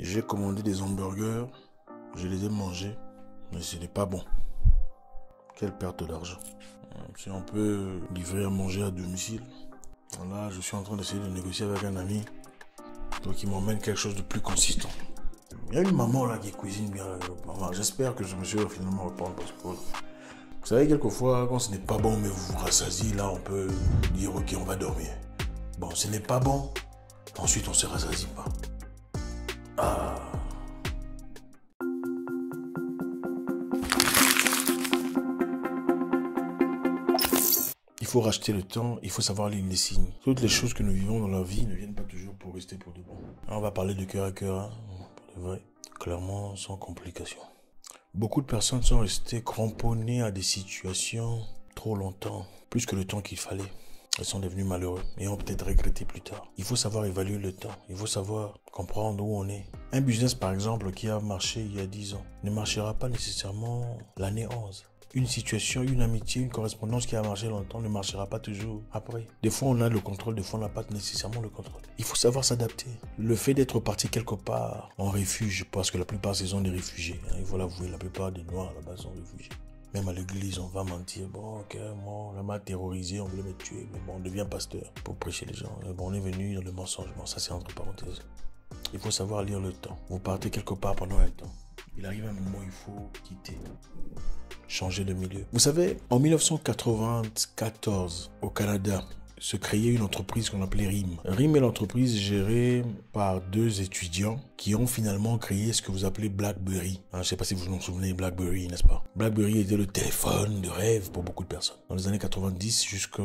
J'ai commandé des hamburgers, je les ai mangés, mais ce n'est pas bon. Quelle perte d'argent. Si on peut livrer à manger à domicile, là je suis en train d'essayer de négocier avec un ami donc il m'emmène quelque chose de plus consistant. Il y a une maman là qui cuisine bien. J'espère que je me suis finalement reprendre parce que vous savez, quelquefois, quand ce n'est pas bon, mais vous vous rassasiez, là, on peut dire, ok, on va dormir. Bon, ce n'est pas bon, ensuite on se rassasie pas. Ah. Il faut racheter le temps, il faut savoir lire les signes. Toutes les choses que nous vivons dans la vie ne viennent pas toujours pour rester pour de bon. on va parler de cœur à cœur, hein. Clairement, sans complication. Beaucoup de personnes sont restées cramponnées à des situations trop longtemps, plus que le temps qu'il fallait. Elles sont devenues malheureuses et ont peut-être regretté plus tard. Il faut savoir évaluer le temps. Il faut savoir comprendre où on est. Un business, par exemple, qui a marché il y a 10 ans, ne marchera pas nécessairement l'année 11 une situation, une amitié, une correspondance qui a marché longtemps ne marchera pas toujours après. Des fois, on a le contrôle, des fois, on n'a pas nécessairement le contrôle. Il faut savoir s'adapter. Le fait d'être parti quelque part en refuge, parce que la plupart, ce sont des réfugiés. Hein, il faut l'avouer, la plupart des Noirs là-bas sont réfugiés. Même à l'église, on va mentir. Bon, ok, moi, on m'a terrorisé, on voulait me tuer. Mais bon, on devient pasteur pour prêcher les gens. bon, on est venu dans le mensonge. Bon, ça, c'est entre parenthèses. Il faut savoir lire le temps. Vous partez quelque part pendant un temps. Il arrive un moment où il faut quitter changer de milieu. Vous savez, en 1994, au Canada, se créait une entreprise qu'on appelait RIM. RIM est l'entreprise gérée par deux étudiants qui ont finalement créé ce que vous appelez BlackBerry. Hein, je ne sais pas si vous vous souvenez BlackBerry, n'est-ce pas? BlackBerry était le téléphone de rêve pour beaucoup de personnes. Dans les années 90 jusqu'à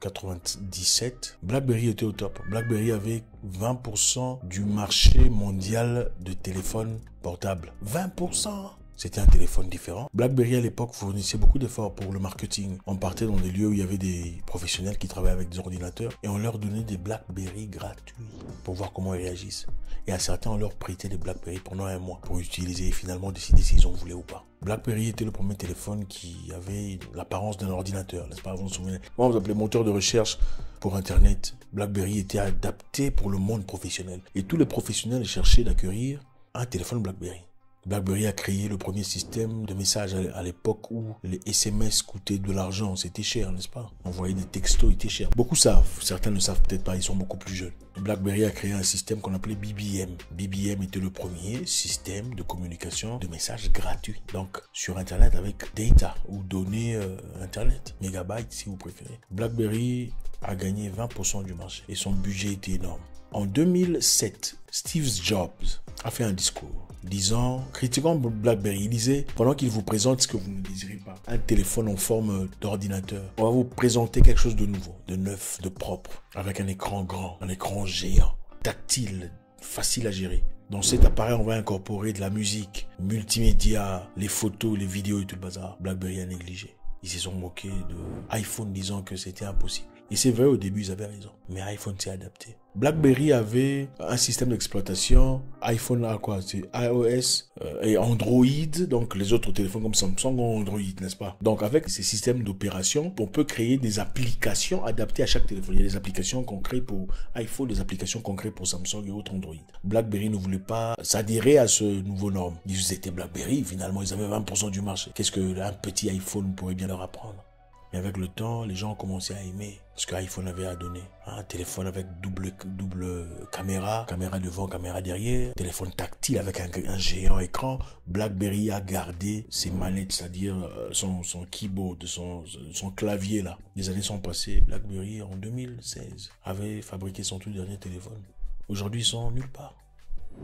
97, BlackBerry était au top. BlackBerry avait 20% du marché mondial de téléphones portables. 20% c'était un téléphone différent. BlackBerry à l'époque fournissait beaucoup d'efforts pour le marketing. On partait dans des lieux où il y avait des professionnels qui travaillaient avec des ordinateurs et on leur donnait des BlackBerry gratuits pour voir comment ils réagissent. Et à certains, on leur prêtait des BlackBerry pendant un mois pour utiliser et finalement décider s'ils en voulaient ou pas. BlackBerry était le premier téléphone qui avait l'apparence d'un ordinateur, n'est-ce pas Vous vous souvenez Moi, vous appelez moteur de recherche pour Internet. BlackBerry était adapté pour le monde professionnel. Et tous les professionnels cherchaient d'acquérir un téléphone BlackBerry. BlackBerry a créé le premier système de message à l'époque où les SMS coûtaient de l'argent. C'était cher, n'est-ce pas? Envoyer des textos était cher. Beaucoup savent, certains ne savent peut-être pas, ils sont beaucoup plus jeunes. BlackBerry a créé un système qu'on appelait BBM. BBM était le premier système de communication de messages gratuits. Donc sur Internet avec data ou données euh, Internet, mégabytes si vous préférez. BlackBerry a gagné 20% du marché et son budget était énorme. En 2007, Steve Jobs a fait un discours disant, critiquant BlackBerry, il disait, pendant qu'il vous présente ce que vous ne désirez pas, un téléphone en forme d'ordinateur, on va vous présenter quelque chose de nouveau, de neuf, de propre, avec un écran grand, un écran géant, tactile, facile à gérer. Dans cet appareil, on va incorporer de la musique, multimédia, les photos, les vidéos et tout le bazar. BlackBerry a négligé. Ils se sont moqués de iPhone disant que c'était impossible. Et c'est vrai, au début, ils avaient raison. Mais iPhone s'est adapté. BlackBerry avait un système d'exploitation. iPhone a quoi? C'est iOS euh, et Android. Donc les autres téléphones comme Samsung ont Android, n'est-ce pas? Donc avec ces systèmes d'opération, on peut créer des applications adaptées à chaque téléphone. Il y a des applications crée pour iPhone, des applications crée pour Samsung et autres Android. BlackBerry ne voulait pas s'adhérer à ce nouveau norme. Ils étaient BlackBerry, finalement ils avaient 20% du marché. Qu'est-ce que un petit iPhone pourrait bien leur apprendre? Mais avec le temps, les gens ont commencé à aimer ce qu'iPhone avait à donner. Un téléphone avec double, double caméra, caméra devant, caméra derrière, téléphone tactile avec un, géant écran. BlackBerry a gardé ses manettes, c'est-à-dire euh, son, son keyboard, son, son clavier là. Les années sont passées. BlackBerry en 2016 avait fabriqué son tout dernier téléphone. Aujourd'hui, ils sont nulle part.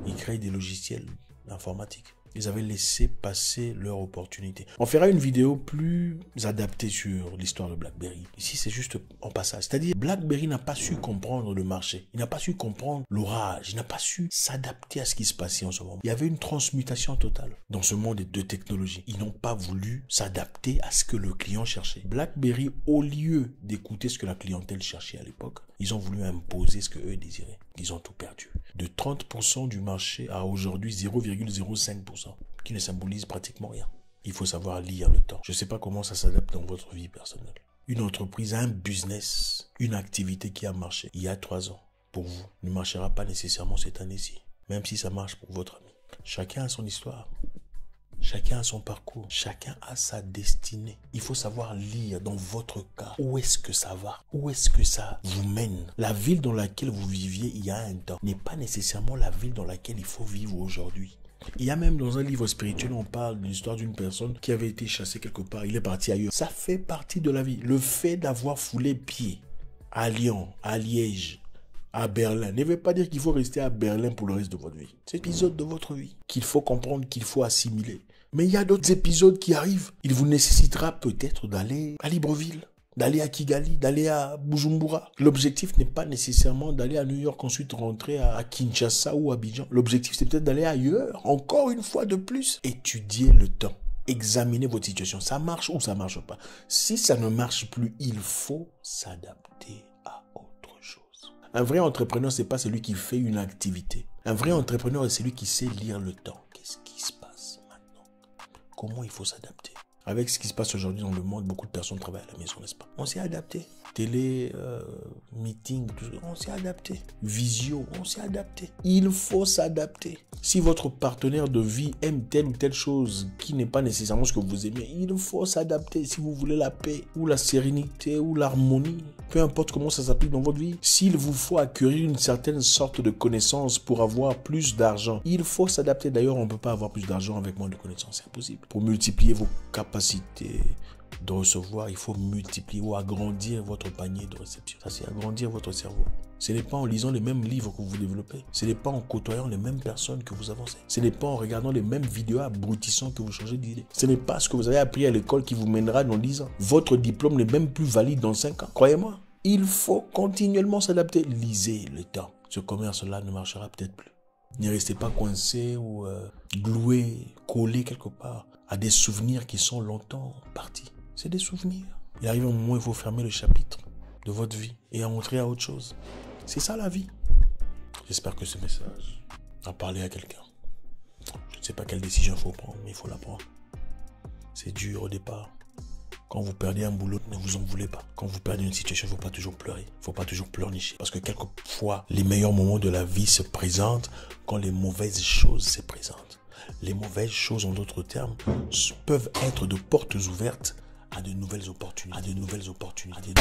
Ils créent des logiciels informatiques. Ils avaient laissé passer leur opportunité. On fera une vidéo plus adaptée sur l'histoire de BlackBerry. Ici, c'est juste en passage. C'est-à-dire, BlackBerry n'a pas su comprendre le marché. Il n'a pas su comprendre l'orage. Il n'a pas su s'adapter à ce qui se passait en ce moment. Il y avait une transmutation totale dans ce monde de technologies. Ils n'ont pas voulu s'adapter à ce que le client cherchait. BlackBerry, au lieu d'écouter ce que la clientèle cherchait à l'époque, ils ont voulu imposer ce que eux désiraient. Ils ont tout perdu. De 30% du marché à aujourd'hui 0,05%, qui ne symbolise pratiquement rien. Il faut savoir lire le temps. Je ne sais pas comment ça s'adapte dans votre vie personnelle. Une entreprise, un business, une activité qui a marché il y a trois ans, pour vous, ne marchera pas nécessairement cette année-ci. même si ça marche pour votre ami. Chacun a son histoire. Chacun a son parcours, chacun a sa destinée. Il faut savoir lire dans votre cas où est-ce que ça va, où est-ce que ça vous mène? La ville dans laquelle vous viviez il y a un temps n'est pas nécessairement la ville dans laquelle il faut vivre aujourd'hui. Il y a même dans un livre spirituel, on parle de l'histoire d'une personne qui avait été chassée quelque part, il est parti ailleurs. Ça fait partie de la vie. Le fait d'avoir foulé pied à Lyon, à Liège, à Berlin ne veut pas dire qu'il faut rester à Berlin pour le reste de votre vie. C'est l'épisode de votre vie qu'il faut comprendre, qu'il faut assimiler. Mais il y a d'autres épisodes qui arrivent. Il vous nécessitera peut-être d'aller à Libreville, d'aller à Kigali, d'aller à Bujumbura. L'objectif n'est pas nécessairement d'aller à New York, ensuite rentrer à Kinshasa ou à Abidjan. L'objectif, c'est peut-être d'aller ailleurs, encore une fois de plus. Étudier le temps. Examiner votre situation. Ça marche ou ça marche pas. Si ça ne marche plus, il faut s'adapter à autre chose. Un vrai entrepreneur, c'est pas celui qui fait une activité. Un vrai entrepreneur, c'est celui qui sait lire le temps. Qu'est-ce qui se passe comment il faut s'adapter? Avec ce qui se passe aujourd'hui dans le monde, beaucoup de personnes travaillent à la maison, n'est-ce pas? On s'est adapté. Télé, euh, meeting, on s'est adapté. Visio, on s'est adapté. Il faut s'adapter. Si votre partenaire de vie aime telle ou telle chose qui n'est pas nécessairement ce que vous aimez, il faut s'adapter. Si vous voulez la paix ou la sérénité ou l'harmonie, peu importe comment ça s'applique dans votre vie, s'il vous faut acquérir une certaine sorte de connaissance pour avoir plus d'argent, il faut s'adapter. D'ailleurs, on ne peut pas avoir plus d'argent avec moins de connaissances. C'est impossible. Pour multiplier vos capacités, de recevoir, il faut multiplier ou agrandir votre panier de réception. Ça, c'est agrandir votre cerveau. Ce n'est pas en lisant les mêmes livres que vous développez. Ce n'est pas en côtoyant les mêmes personnes que vous avancez. Ce n'est pas en regardant les mêmes vidéos abrutissants que vous changez d'idée. Ce n'est pas ce que vous avez appris à l'école qui vous mènera dans 10 ans. Votre diplôme n'est même plus valide dans 5 ans. Croyez-moi. Il faut continuellement s'adapter. Lisez le temps. Ce commerce-là ne marchera peut-être plus. Ne restez pas coincé ou euh, gloué, collé quelque part à des souvenirs qui sont longtemps partis. C'est des souvenirs. Il arrive un moment où il faut fermer le chapitre de votre vie et entrer à autre chose. C'est ça la vie. J'espère que ce message a parlé à quelqu'un. Je ne sais pas quelle décision il faut prendre, mais il faut la prendre. C'est dur au départ. Quand vous perdez un boulot, ne vous en voulez pas. Quand vous perdez une situation, il ne faut pas toujours pleurer. Il ne faut pas toujours pleurnicher. Parce que quelquefois, les meilleurs moments de la vie se présentent quand les mauvaises choses se présentent. Les mauvaises choses, en d'autres termes, peuvent être de portes ouvertes à de nouvelles opportunités. À de nouvelles opportunités.